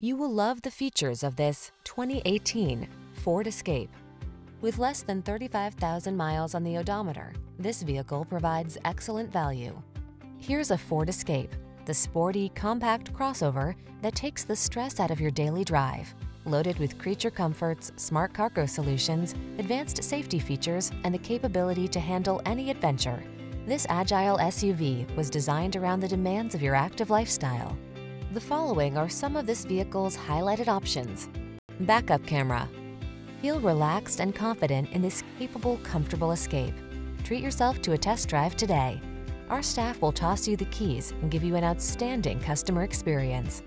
You will love the features of this 2018 Ford Escape. With less than 35,000 miles on the odometer, this vehicle provides excellent value. Here's a Ford Escape, the sporty, compact crossover that takes the stress out of your daily drive. Loaded with creature comforts, smart cargo solutions, advanced safety features, and the capability to handle any adventure, this agile SUV was designed around the demands of your active lifestyle. The following are some of this vehicle's highlighted options. Backup camera. Feel relaxed and confident in this capable, comfortable escape. Treat yourself to a test drive today. Our staff will toss you the keys and give you an outstanding customer experience.